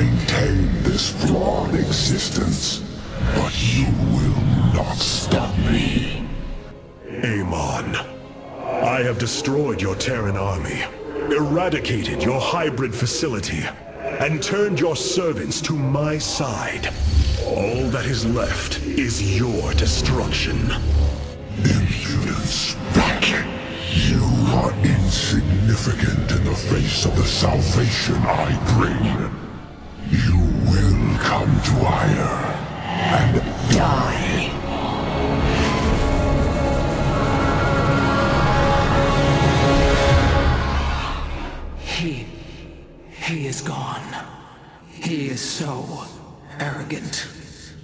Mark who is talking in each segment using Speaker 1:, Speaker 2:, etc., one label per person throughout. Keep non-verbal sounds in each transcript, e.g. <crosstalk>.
Speaker 1: maintain this flawed existence, but you will not stop me.
Speaker 2: Amon, I have destroyed your Terran army, eradicated your hybrid facility, and turned your servants to my side. All that is left is your destruction.
Speaker 1: Impudence, Vak. You are insignificant in the face of the salvation I bring. You will come to Aiur and die.
Speaker 3: He... he is gone. He is so arrogant.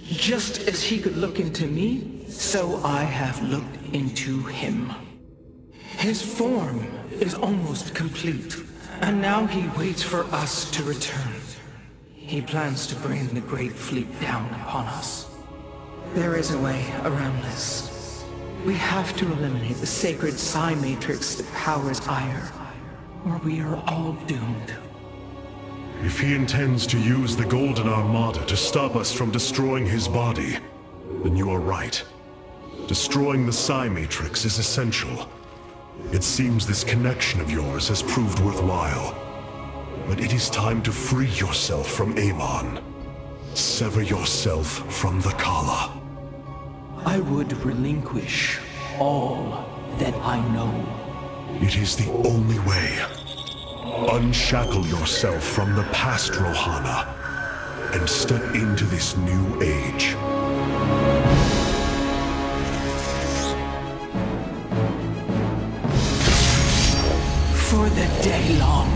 Speaker 3: Just as he could look into me, so I have looked into him. His form is almost complete, and now he waits for us to return. He plans to bring the Great Fleet down upon us. There is a way around this. We have to eliminate the sacred Psi Matrix that powers Aiur, or we are all doomed.
Speaker 2: If he intends to use the Golden Armada to stop us from destroying his body, then you are right. Destroying the Psi Matrix is essential. It seems this connection of yours has proved worthwhile. But it is time to free yourself from Amon. Sever yourself from the Khala.
Speaker 3: I would relinquish all that I know.
Speaker 2: It is the only way. Unshackle yourself from the past, Rohana, and step into this new age.
Speaker 3: For the day long.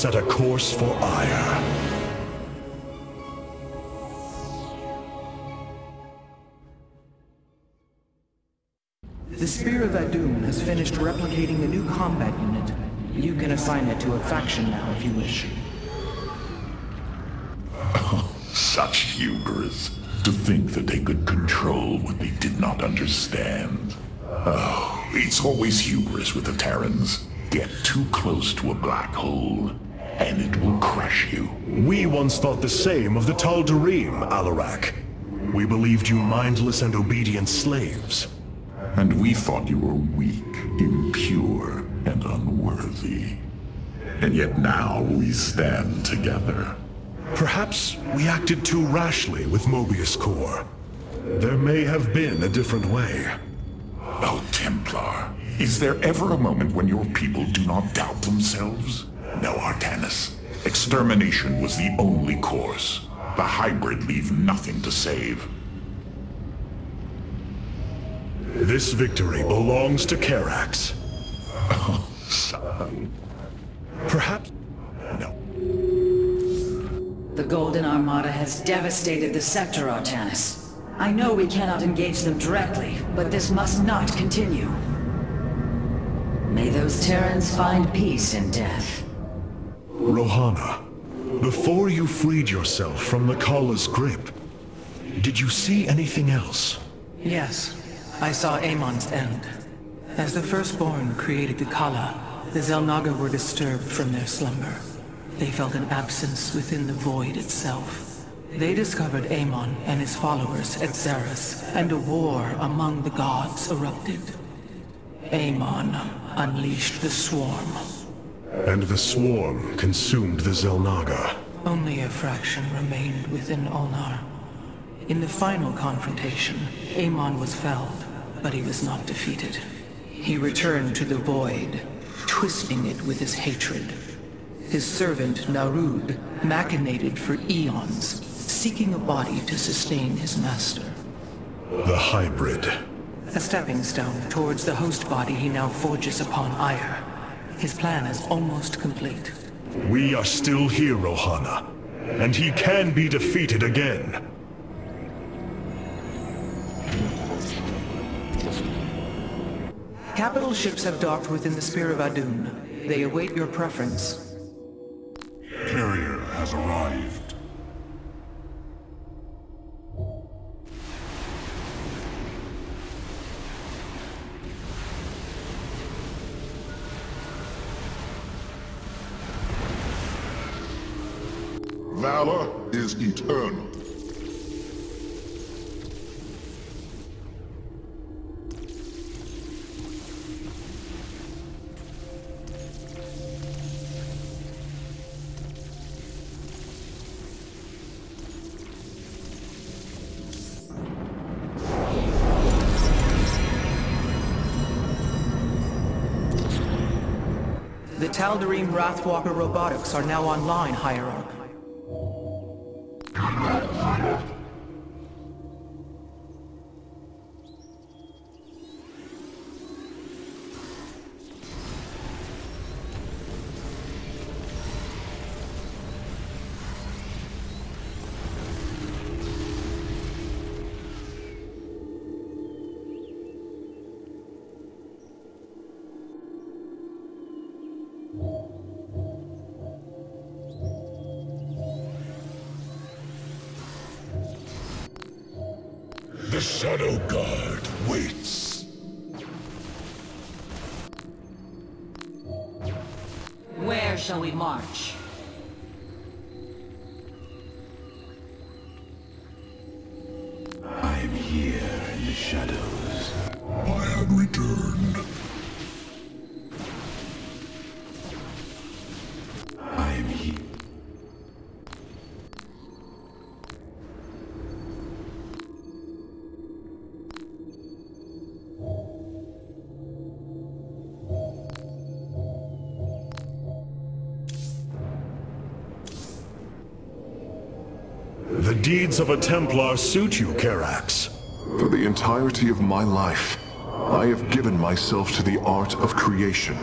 Speaker 2: Set a course for Aiur.
Speaker 3: The Spear of Adun has finished replicating a new combat unit. You can assign it to a faction now if you wish. <laughs>
Speaker 1: Such hubris. To think that they could control what they did not understand. Oh, it's always hubris with the Terrans. Get too close to a black hole, and it will crush you.
Speaker 2: We once thought the same of the Tal'Darim, Alarak. We believed you mindless and obedient slaves.
Speaker 1: And we thought you were weak, impure, and unworthy. And yet now we stand together.
Speaker 2: Perhaps we acted too rashly with Moebius Corps. There may have been a different way.
Speaker 1: Oh, Templar, is there ever a moment when your people do not doubt themselves? No, Artanis. Extermination was the only course. The hybrid leave nothing to save.
Speaker 2: This victory belongs to Karax.
Speaker 1: Oh, son.
Speaker 2: Perhaps... No.
Speaker 4: The Golden Armada has devastated the sector, Artanis. I know we cannot engage them directly, but this must not continue. May those Terrans find peace in death.
Speaker 2: Rohana, before you freed yourself from the Khala's grip, did you see anything else?
Speaker 3: Yes, I saw Amon's end. As the Firstborn created the Khala, the Xel'Naga were disturbed from their slumber. They felt an absence within the void itself. They discovered Amon and his followers at Zerus, and a war among the gods erupted. Amon unleashed the Swarm.
Speaker 2: And the Swarm consumed the Xel'Naga.
Speaker 3: Only a fraction remained within Ulnar. In the final confrontation, Amon was felled, but he was not defeated. He returned to the Void, twisting it with his hatred. His servant, Narud, machinated for eons, seeking a body to sustain his master.
Speaker 2: The hybrid.
Speaker 3: A stepping stone towards the host body he now forges upon Aiur. His plan is almost complete.
Speaker 2: We are still here, Rohana. And he can be defeated again.
Speaker 3: Capital ships have docked within the Spear of Adun. They await your preference.
Speaker 5: Carrier has arrived. Valor is eternal.
Speaker 3: The Tal'Darim Wrathwalker robotics are now online, Hierarch.
Speaker 4: Shall we march?
Speaker 2: Deeds of a Templar suit you, Karax.
Speaker 6: For the entirety of my life, I have given myself to the art of creation.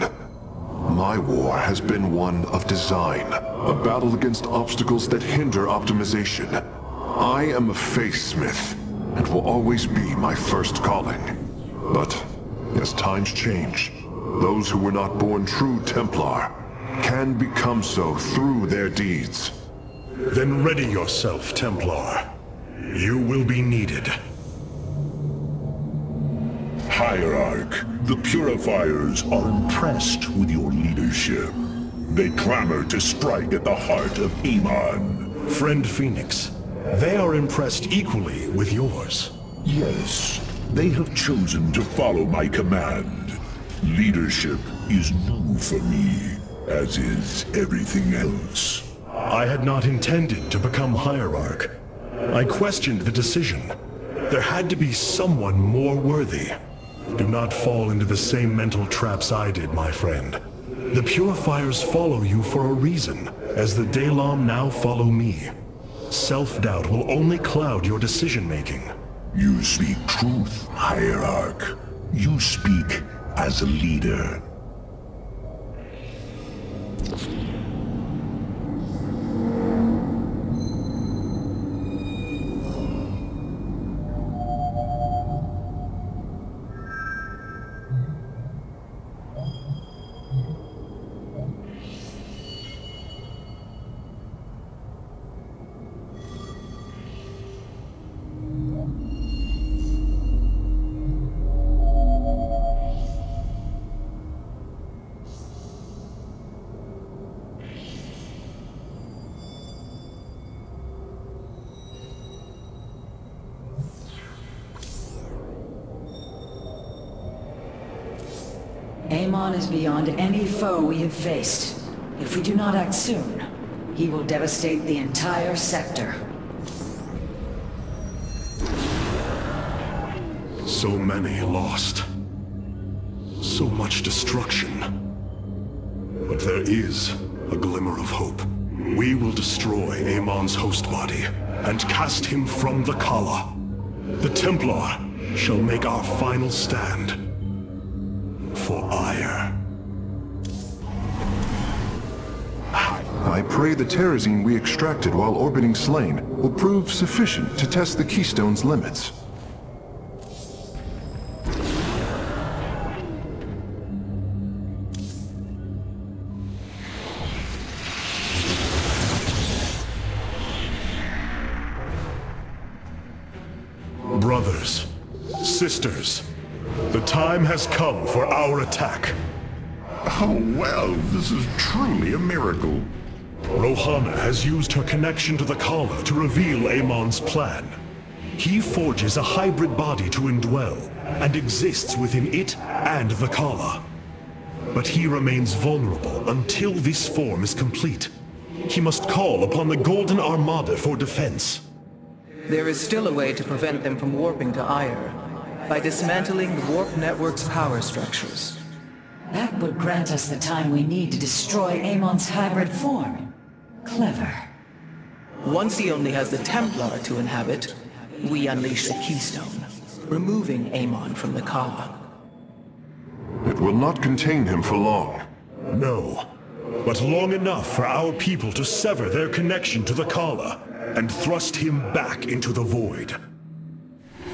Speaker 6: My war has been one of design, a battle against obstacles that hinder optimization. I am a phase-smith, and will always be my first calling. But, as times change, those who were not born true Templar can become so through their deeds.
Speaker 2: Then ready yourself, Templar. You will be needed.
Speaker 5: Hierarch, the Purifiers are impressed with your leadership. They clamor to strike at the heart of Amon.
Speaker 2: Friend Fenix, they are impressed equally with yours.
Speaker 5: Yes, they have chosen to follow my command. Leadership is new for me, as is everything else.
Speaker 2: I had not intended to become Hierarch. I questioned the decision. There had to be someone more worthy. Do not fall into the same mental traps I did, my friend. The Purifiers follow you for a reason, as the Daelaam now follow me. Self-doubt will only cloud your decision-making.
Speaker 5: You speak truth, Hierarch. You speak as a leader.
Speaker 4: Amon is beyond any foe we have faced. If we do not act soon, he will devastate the entire sector.
Speaker 2: So many lost. So much destruction. But there is a glimmer of hope. We will destroy Amon's host body and cast him from the Khala. The Templar shall make our final stand for Aiur.
Speaker 6: I pray the terrazine we extracted while orbiting Slayn will prove sufficient to test the Keystone's limits.
Speaker 2: Has used her connection to the Khala to reveal Amon's plan. He forges a hybrid body to indwell, and exists within it and the Khala. But he remains vulnerable until this form is complete. He must call upon the Golden Armada for defense.
Speaker 3: There is still a way to prevent them from warping to Aiur, by dismantling the warp network's power structures.
Speaker 4: That would grant us the time we need to destroy Amon's hybrid form. Clever.
Speaker 3: Once he only has the Templar to inhabit, we unleash the Keystone, removing Amon from the Khala.
Speaker 6: It will not contain him for long.
Speaker 2: No, but long enough for our people to sever their connection to the Khala and thrust him back into the void.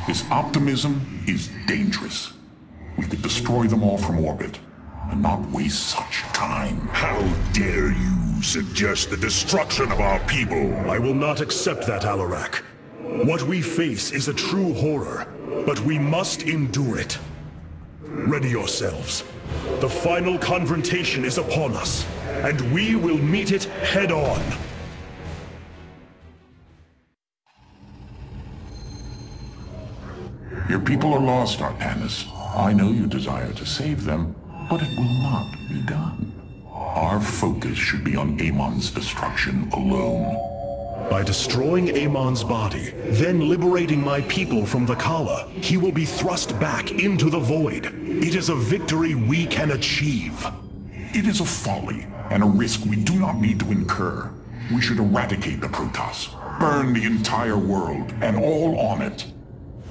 Speaker 1: His optimism is dangerous. We could destroy them all from orbit, and not waste such time.
Speaker 5: How dare you suggest the destruction of our people?
Speaker 2: I will not accept that, Alarak. What we face is a true horror, but we must endure it. Ready yourselves. The final confrontation is upon us, and we will meet it head on.
Speaker 1: Your people are lost, Artanis. I know you desire to save them, but it will not be done. Our focus should be on Amon's destruction alone.
Speaker 2: By destroying Amon's body, then liberating my people from the Khala, he will be thrust back into the void. It is a victory we can achieve.
Speaker 1: It is a folly and a risk we do not need to incur. We should eradicate the Protoss, burn the entire world, and all on it.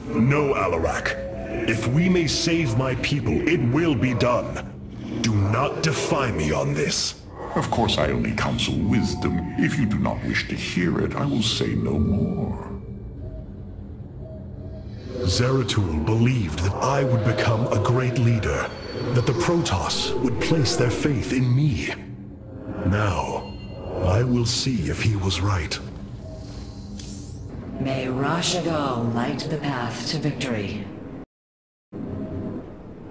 Speaker 2: No, Alarak. If we may save my people, it will be done. Do not defy me on this.
Speaker 1: Of course I only counsel wisdom. If you do not wish to hear it, I will say no more.
Speaker 2: Zeratul believed that I would become a great leader, that the Protoss would place their faith in me. Now, I will see if he was right.
Speaker 4: May Raszagal light the path to victory.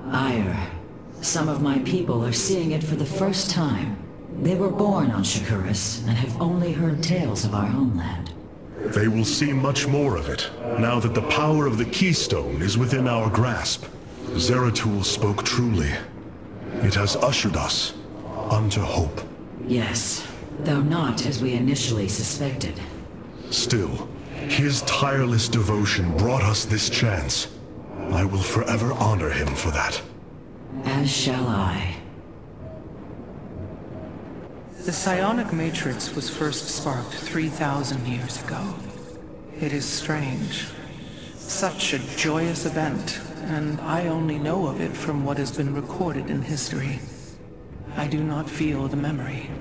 Speaker 4: Aiur. Some of my people are seeing it for the first time. They were born on Shakuras and have only heard tales of our homeland.
Speaker 2: They will see much more of it, now that the power of the Keystone is within our grasp. Zeratul spoke truly. It has ushered us unto hope.
Speaker 4: Yes, though not as we initially suspected.
Speaker 2: Still, his tireless devotion brought us this chance. I will forever honor him for that.
Speaker 4: As shall I.
Speaker 3: The psionic matrix was first sparked 3,000 years ago. It is strange. Such a joyous event, and I only know of it from what has been recorded in history. I do not feel the memory.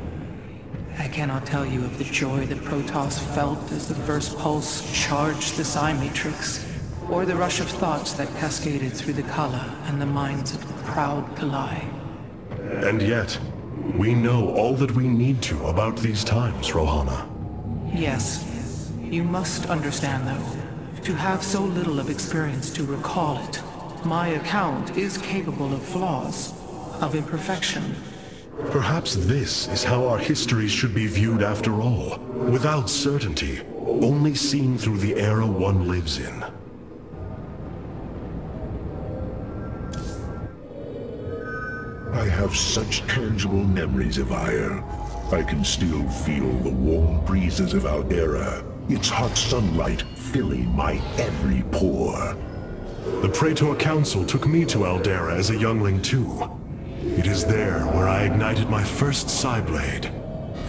Speaker 3: I cannot tell you of the joy that Protoss felt as the first pulse charged the psi matrix, or the rush of thoughts that cascaded through the Khala and the minds of the proud Khalai.
Speaker 2: And yet, we know all that we need to about these times, Rohana.
Speaker 3: Yes. You must understand, though, to have so little of experience to recall it, my account is capable of flaws, of imperfection.
Speaker 2: Perhaps this is how our histories should be viewed after all, without certainty, only seen through the era one lives in.
Speaker 5: I have such tangible memories of Aiur. I can still feel the warm breezes of Aldera, its hot sunlight filling my every pore.
Speaker 2: The Praetor Council took me to Aldera as a youngling too. It is there where I ignited my first Psyblade.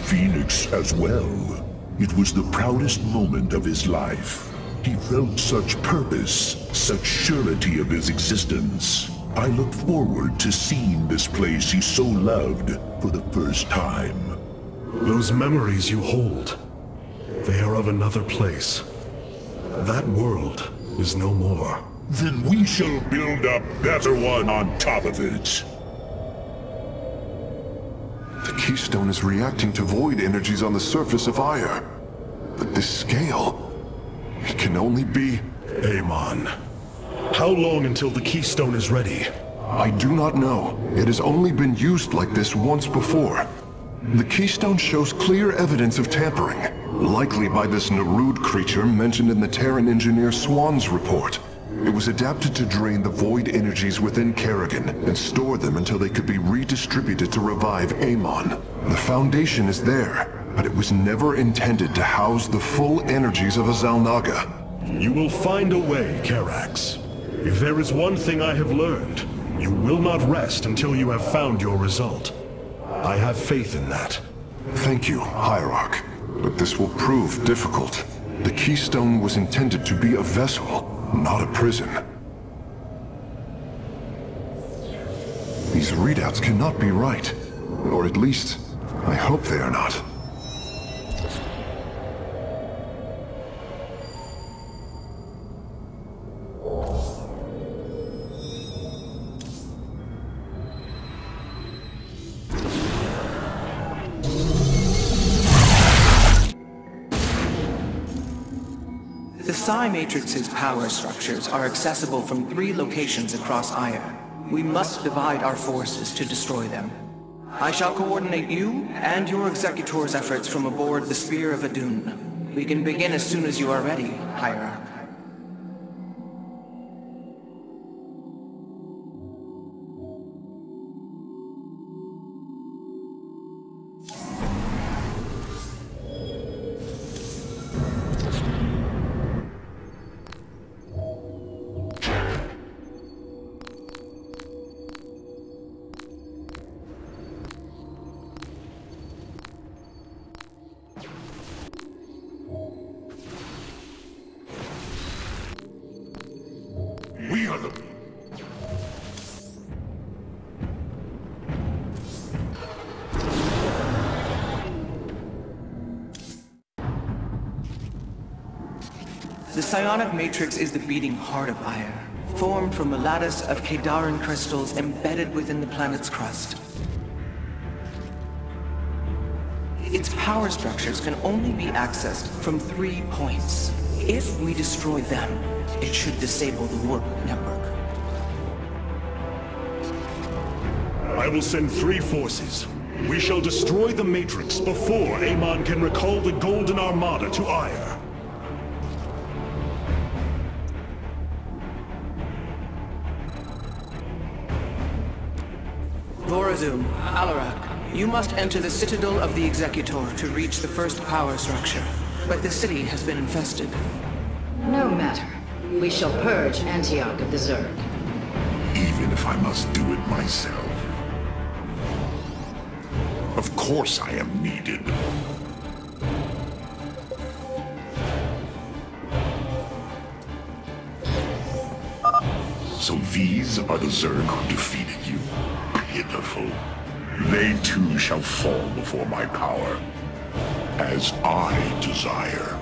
Speaker 5: Fenix as well. It was the proudest moment of his life. He felt such purpose, such surety of his existence. I look forward to seeing this place you so loved for the first time.
Speaker 2: Those memories you hold, they are of another place. That world is no more.
Speaker 5: Then we shall build a better one on top of it.
Speaker 6: The Keystone is reacting to void energies on the surface of Aiur. But this scale... It can only be...
Speaker 2: Amon. How long until the Keystone is ready?
Speaker 6: I do not know. It has only been used like this once before. The Keystone shows clear evidence of tampering, likely by this Narud creature mentioned in the Terran engineer Swan's report. It was adapted to drain the void energies within Kerrigan and store them until they could be redistributed to revive Amon. The foundation is there, but it was never intended to house the full energies of a Xel'Naga.
Speaker 2: You will find a way, Karax. If there is one thing I have learned, you will not rest until you have found your result. I have faith in that.
Speaker 6: Thank you, Hierarch. But this will prove difficult. The Keystone was intended to be a vessel, not a prison. These readouts cannot be right. Or at least, I hope they are not.
Speaker 3: Psi Matrix's power structures are accessible from three locations across Aiur. We must divide our forces to destroy them. I shall coordinate you and your Executor's efforts from aboard the Spear of Adun. We can begin as soon as you are ready, Hierarch.
Speaker 1: The
Speaker 3: psionic matrix is the beating heart of Aiur, formed from a lattice of Khaydarin crystals embedded within the planet's crust. Its power structures can only be accessed from three points. If we destroy them, it should disable the warp network.
Speaker 2: I will send three forces. We shall destroy the Matrix before Amon can recall the Golden Armada to Aiur.
Speaker 3: Vorazun, Alarak, you must enter the Citadel of the Executor to reach the first power structure. But the city has been infested.
Speaker 4: No matter. We shall purge Antioch of the Zerg.
Speaker 1: Even if I must do it myself. Of course I am needed. So these are the Zerg who defeated you. Pitiful. They too shall fall before my power. As I desire.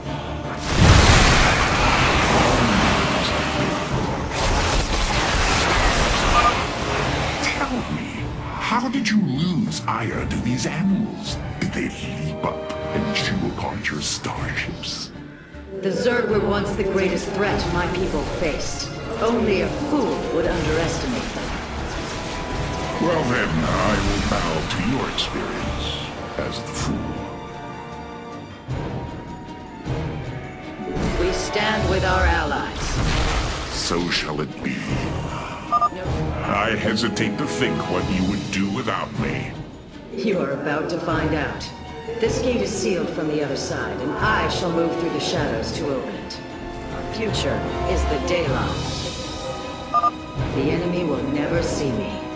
Speaker 1: Tell me, how did you lose Aiur to these animals? Did they leap up and chew apart your starships?
Speaker 4: The Zerg were once the greatest threat my people faced. Only a fool would underestimate them.
Speaker 1: Well then, I will bow to your experience as the fool.
Speaker 4: We stand with our allies.
Speaker 1: So shall it be. I hesitate to think what you would do without me.
Speaker 4: You are about to find out. This gate is sealed from the other side, and I shall move through the shadows to open it. Our future is the daylight. The enemy will never see me.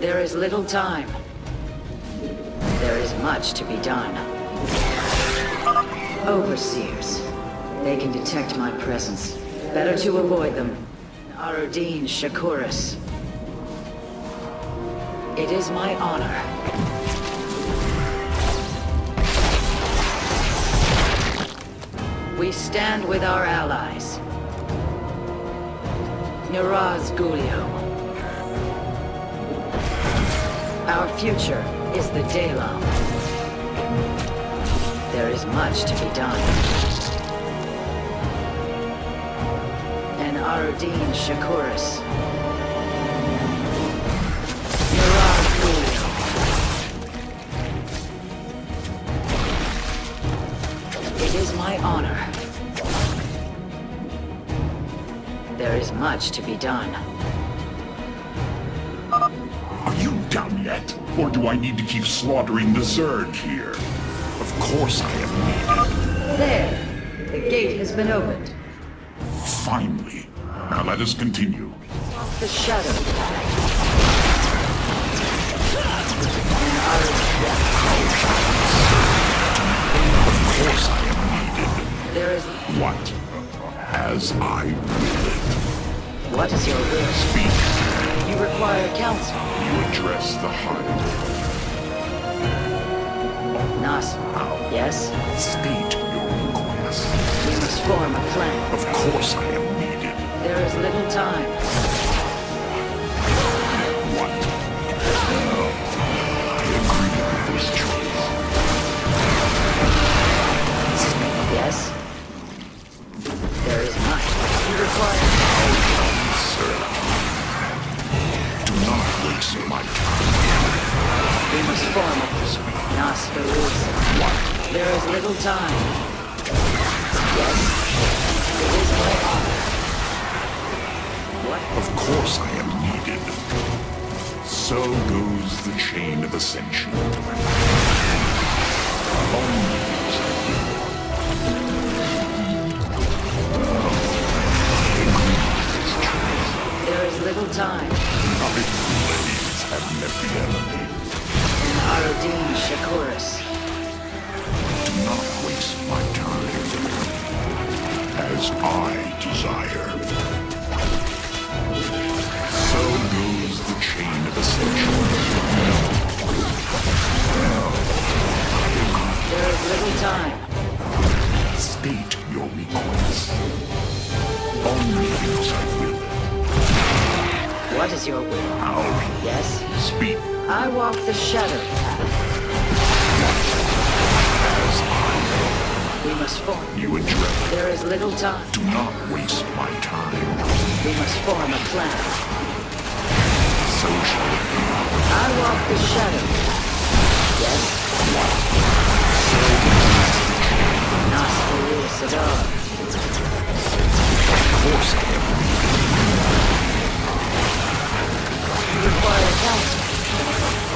Speaker 4: There is little time. There is much to be done. Overseers. They can detect my presence. Better to avoid them. Arudin Shakuris. It is my honor. We stand with our allies. Niraz Gulio. Our future is the Daelaam. There is much to be done. Aradine Shakuris. Mirage Coolio. It is my honor. There is much to be done.
Speaker 1: Or do I need to keep slaughtering the Zerg here? Of course I am needed.
Speaker 4: There! The gate has been opened.
Speaker 1: Finally. Now let us continue.
Speaker 4: The shadow.
Speaker 1: Of course I am needed.
Speaker 4: There is...
Speaker 1: What? As I will it.
Speaker 4: What is your will?
Speaker 1: Speak.
Speaker 4: You require counsel.
Speaker 1: You address the heart.
Speaker 4: Nas. Yes?
Speaker 1: State your request.
Speaker 4: We must form a plan.
Speaker 1: Of course I am needed.
Speaker 4: There is little time. We must form.
Speaker 1: you address.
Speaker 4: There is little time.
Speaker 1: Do not waste my time.
Speaker 4: We must form a plan.
Speaker 1: So shall it be.
Speaker 4: I walk the shadow path. Yes? Nascaru Sadar.
Speaker 1: Of course I am
Speaker 4: You require counsel.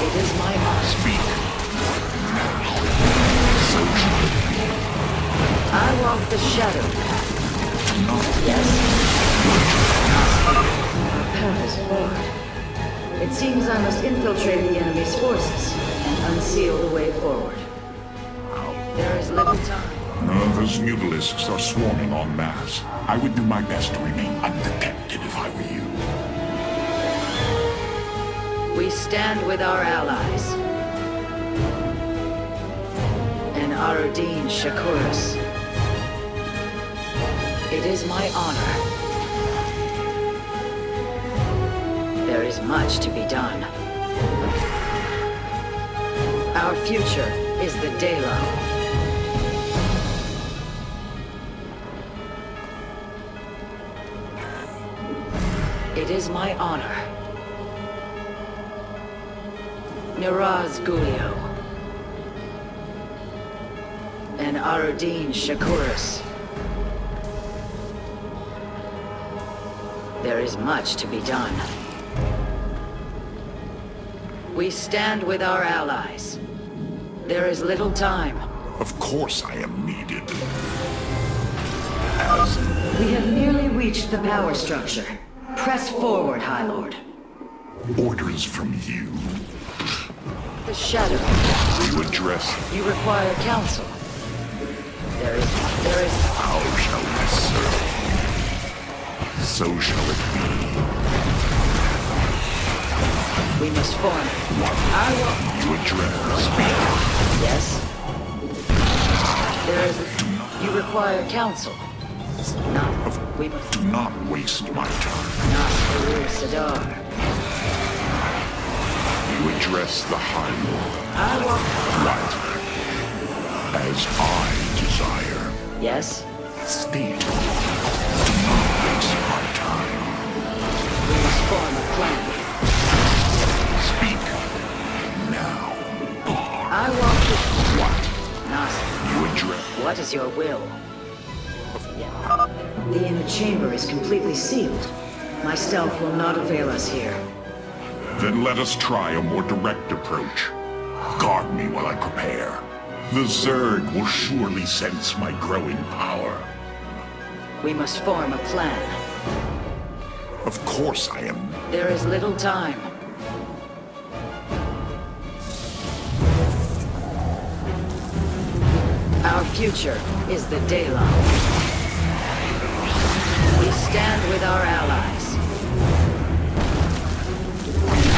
Speaker 4: It is my honor.
Speaker 1: speak. So shall.
Speaker 4: I walk the shadow path.
Speaker 1: Not
Speaker 4: Yes? Our path is forward. It seems I must infiltrate the enemy's forces and unseal the way forward. There is little time.
Speaker 1: Those mutalisks are swarming en masse. I would do my best to remain undetected if I were you.
Speaker 4: We stand with our allies. And Aradine Shakuris. It is my honor. There is much to be done. Our future is the Daelaam. It is my honor. Niraz Gulio. And Aradine Shakuris. Is much to be done. We stand with our allies. There is little time.
Speaker 1: Of course I am needed. As
Speaker 4: We have nearly reached the power structure. Press forward, High Lord.
Speaker 1: orders from you.
Speaker 4: The shadow.
Speaker 1: You address.
Speaker 4: You require counsel. There is... there is...
Speaker 1: How shall we serve? So shall it be.
Speaker 4: We must form. I will...
Speaker 1: you address. Speak.
Speaker 4: Yes? There is... A... You require counsel. Not... We must...
Speaker 1: Do not waste my time.
Speaker 4: Not Farouk Sadar.
Speaker 1: You address the High Lord.
Speaker 4: I will...
Speaker 1: Right. As I desire.
Speaker 4: Yes?
Speaker 1: State.
Speaker 4: Form a plan.
Speaker 1: Speak. Now.
Speaker 4: I want to...
Speaker 1: What?
Speaker 4: Nothing.
Speaker 1: You address.
Speaker 4: What is your will? The inner chamber is completely sealed. My stealth will not avail us here.
Speaker 1: Then let us try a more direct approach. Guard me while I prepare. The Zerg will surely sense my growing power.
Speaker 4: We must form a plan.
Speaker 1: Of course I am.
Speaker 4: There is little time. Our future is the daylight. We stand with our allies.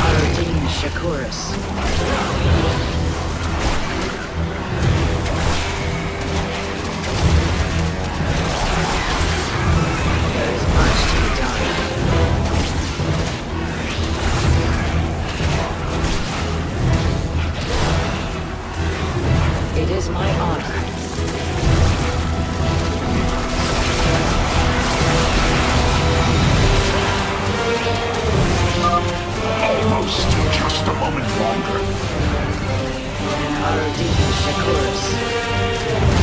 Speaker 4: Aradin Shakuris. Is my honor.
Speaker 1: Almost just a moment longer.
Speaker 4: Aradin Shakuris.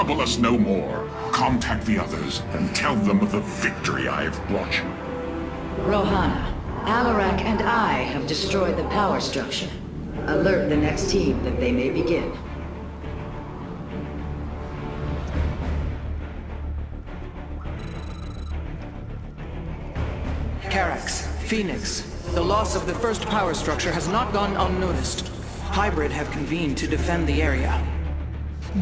Speaker 1: Trouble us no more. Contact the others and tell them of the victory I have brought you.
Speaker 4: Rohana, Alarak and I have destroyed the power structure. Alert the next team that they may begin.
Speaker 3: Karax, Fenix, the loss of the first power structure has not gone unnoticed. Hybrid have convened to defend the area.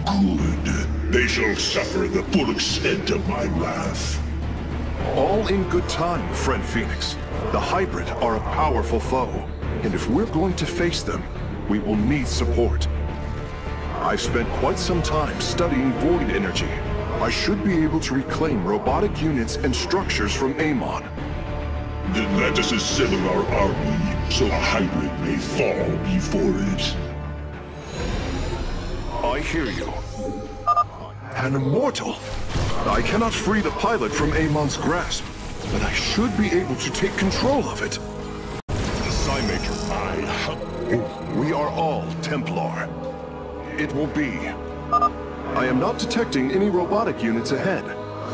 Speaker 5: Good. They shall suffer the full extent of my wrath.
Speaker 6: All in good time, friend Fenix. The Hybrid are a powerful foe, and if we're going to face them, we will need support. I've spent quite some time studying void energy. I should be able to reclaim robotic units and structures from Amon.
Speaker 5: Then let us assemble our army, so a hybrid may fall before it.
Speaker 6: I hear you. An immortal? I cannot free the pilot from Amon's grasp, but I should be able to take control of it. Major, I... We are all Templar. It will be. I am not detecting any robotic units ahead.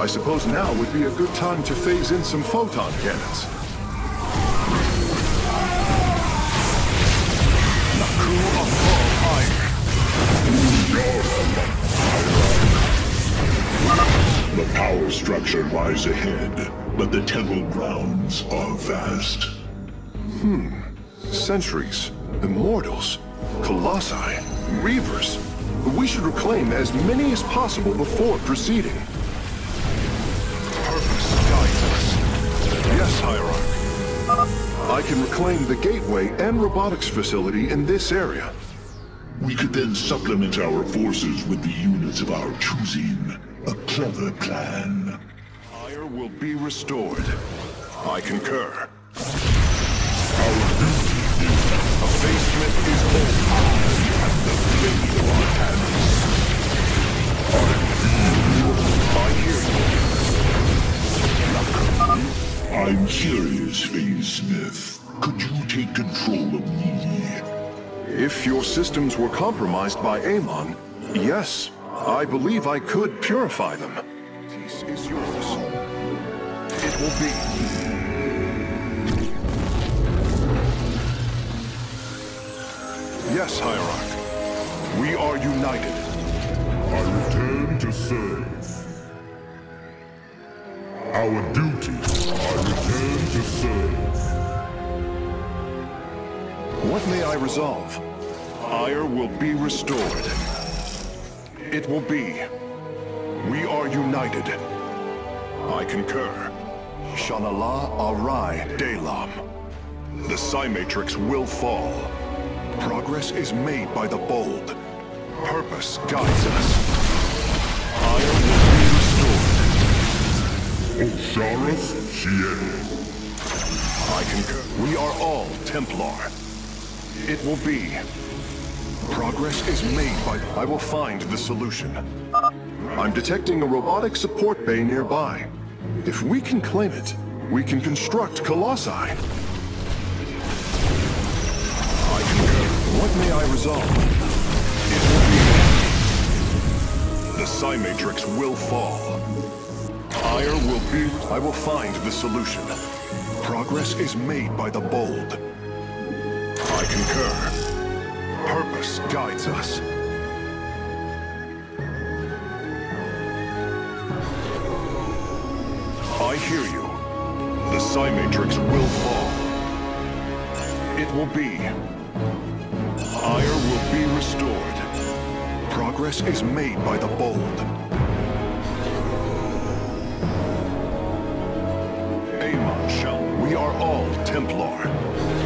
Speaker 6: I suppose now would be a good time to phase in some photon cannons.
Speaker 5: The power structure lies ahead, but the temple grounds are vast. Hmm.
Speaker 6: Sentries, Immortals, Colossi, Reavers. We should reclaim as many as possible before proceeding. Purpose guides us. Yes, Hierarch. I can reclaim the gateway and robotics facility in this area.
Speaker 5: We could then supplement our forces with the units of our choosing. A clever plan.
Speaker 6: Fire will be restored. I concur. Abasement is over. The blade of our hands. I hear you.
Speaker 5: I'm curious, Phase Smith. Could you take control of me?
Speaker 6: If your systems were compromised by Amon, yes, I believe I could purify them. Peace is yours. It will be. Yes, Hierarch. We are united.
Speaker 5: I return to serve. Our duty. I return to serve.
Speaker 6: What may I resolve? Aiur will be restored. It will be. We are united. I concur. Shanala Arai Delam. The Psi Matrix will fall. Progress is made by the bold. Purpose guides us. Aiur will be restored.
Speaker 5: Osiris Ciel.
Speaker 6: I concur. We are all Templar. It will be. Progress is made by... I will find the solution. I'm detecting a robotic support bay nearby. If we can claim it, we can construct Colossi. I concur. What may I resolve? It will be... The Psi Matrix will fall. Aiur will be... I will find the solution. Progress is made by the bold. I concur. Purpose guides us. I hear you. The Psi Matrix will fall. It will be. Aiur will be restored. Progress is made by the bold. Amon shall... We are all Templar.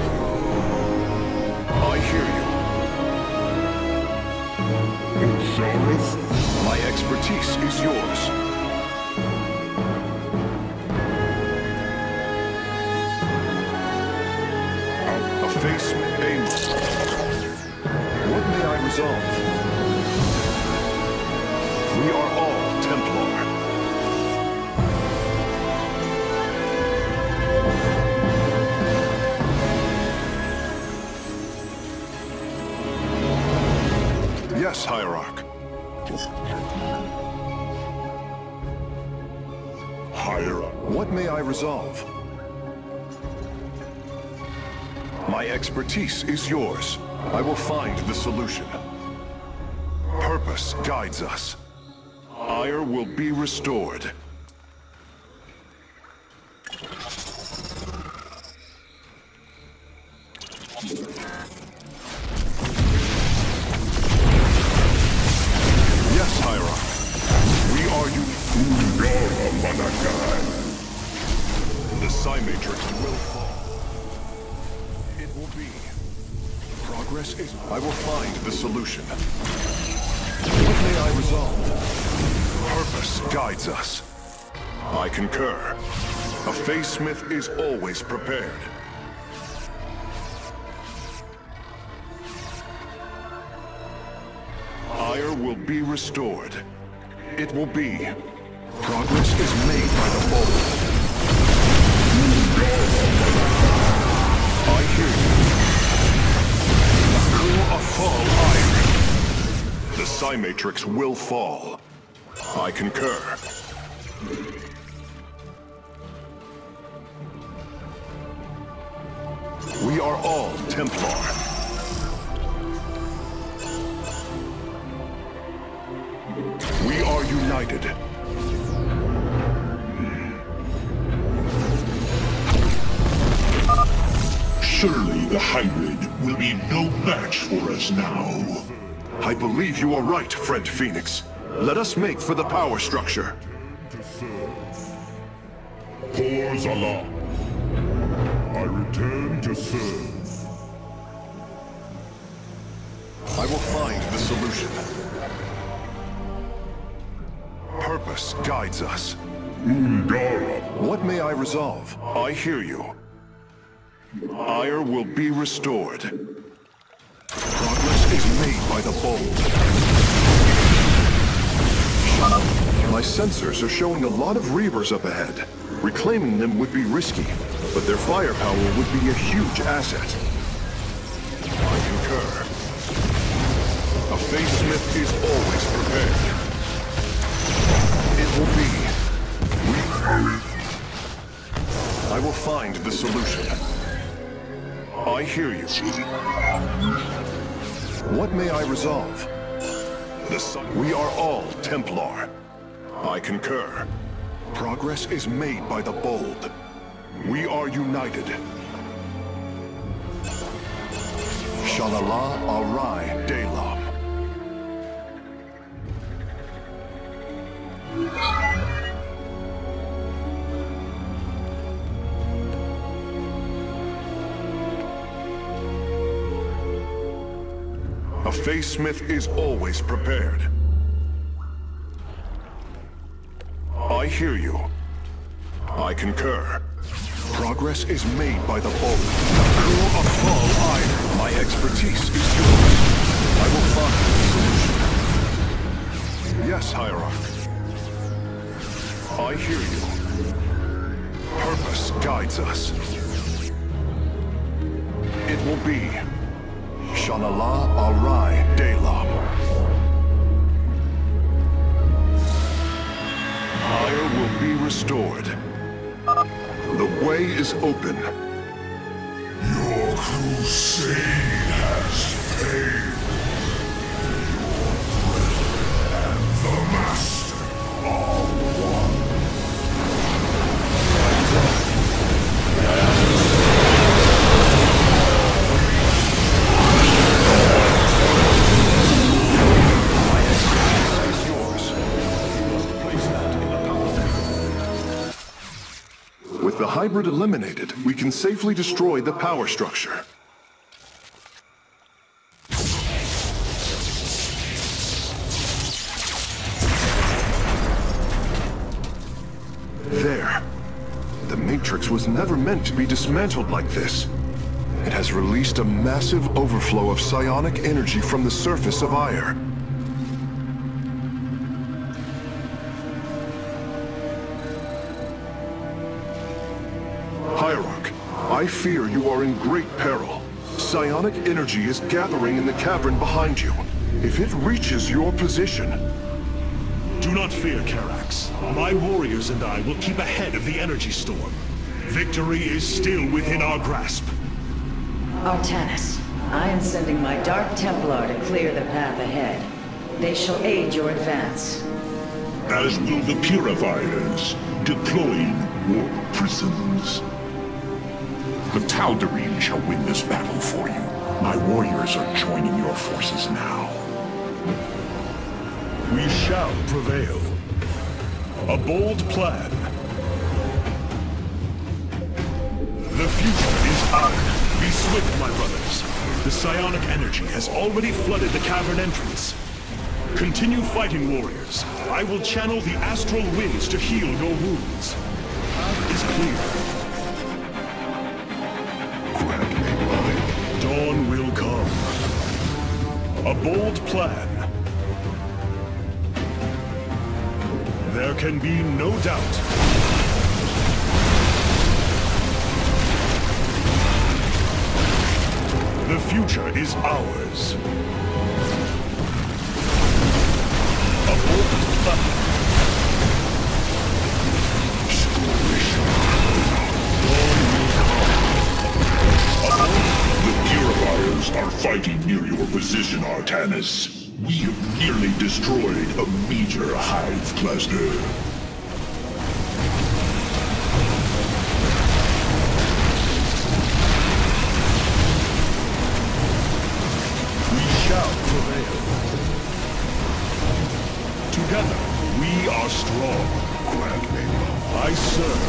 Speaker 6: My expertise is yours. Resolve? My expertise is yours. I will find the solution. Purpose guides us. Aiur will be restored. Be restored. It will be. Progress is made by the bold. I hear you. A fall iron. The Matrix will fall. I concur. We are all Templar. We are united.
Speaker 5: Surely the Hybrid will be no match for us now.
Speaker 6: I believe you are right, friend Fenix. Let us make for the power structure.
Speaker 5: For Zala. I return to serve.
Speaker 6: I will find the solution. Purpose guides us.
Speaker 5: Undara.
Speaker 6: What may I resolve? I hear you. Aiur will be restored. Progress is made by the bold. My sensors are showing a lot of Reavers up ahead. Reclaiming them would be risky, but their firepower would be a huge asset. I concur. A phase-smith is always prepared. I will find the solution. I hear you. What may I resolve? We are all Templar. I concur. Progress is made by the bold. We are united. Shalala Arai Delam. A phase-smith is always prepared. I hear you. I concur. Progress is made by the bold. The crew of Fall Iron. My expertise is yours. I will find solution. Yes, Hierarch. I hear you. Purpose guides us. It will be Shanala Arai Delam. Fire will be restored. The way is open.
Speaker 5: Your crusade has failed.
Speaker 6: Hybrid eliminated, we can safely destroy the power structure. There. The Matrix was never meant to be dismantled like this. It has released a massive overflow of psionic energy from the surface of Aiur. I fear you are in great peril. Psionic energy is gathering in the cavern behind you. If it reaches your position,
Speaker 2: Do not fear, Karax. My warriors and I will keep ahead of the energy storm. Victory is still within our grasp.
Speaker 4: Artanis, I am sending my Dark Templar to clear the path ahead. They shall aid your advance.
Speaker 5: As will the Purifiers, deploying warp prisons.
Speaker 1: The Tal'Darim shall win this battle for you. My warriors are joining your forces now.
Speaker 2: We shall prevail. A bold plan. The future is ours. Be swift, my brothers. The psionic energy has already flooded the cavern entrance. Continue fighting, warriors. I will channel the astral winds to heal your wounds. Path is clear. A bold plan. There can be no doubt. The future is ours. A bold plan.
Speaker 5: Are fighting near your position, Artanis. We have nearly destroyed a major hive cluster.
Speaker 2: We shall prevail. Together, we are strong.
Speaker 5: Grant me.
Speaker 2: I serve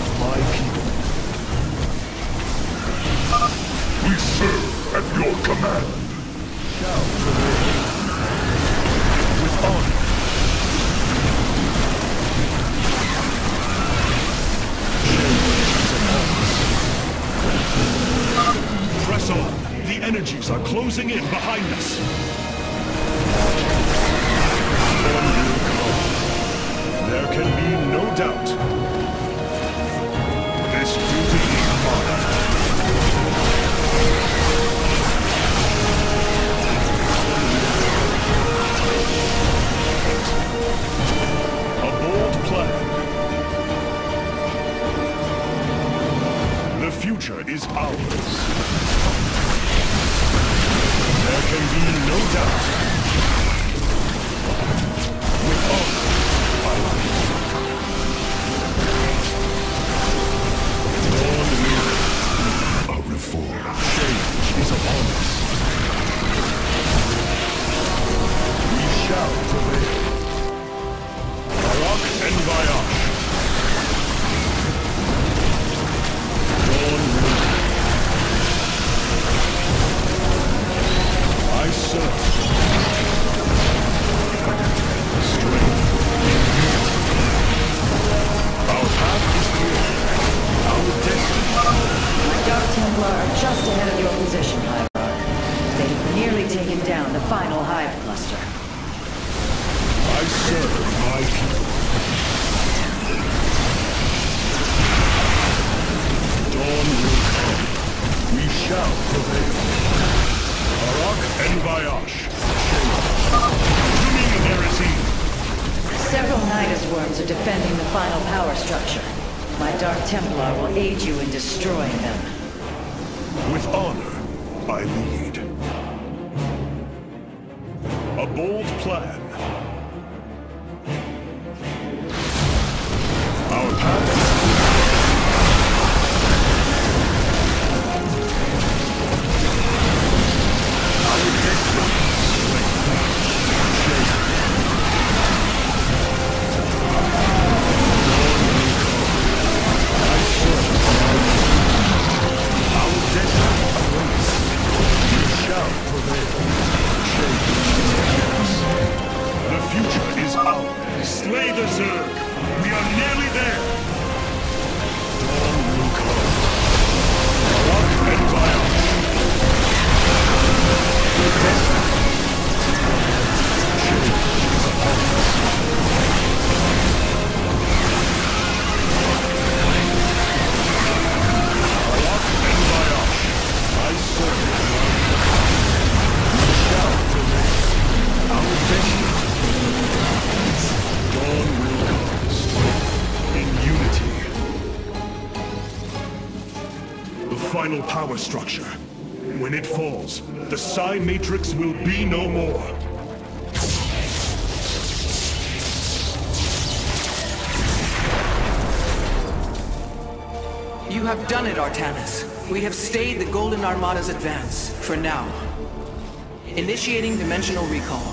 Speaker 2: closing in behind us. There can be no doubt.
Speaker 3: have done it, Artanis. We have stayed the Golden Armada's advance, for now. Initiating dimensional recall.